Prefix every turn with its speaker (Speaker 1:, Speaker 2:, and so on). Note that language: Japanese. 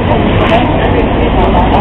Speaker 1: はい。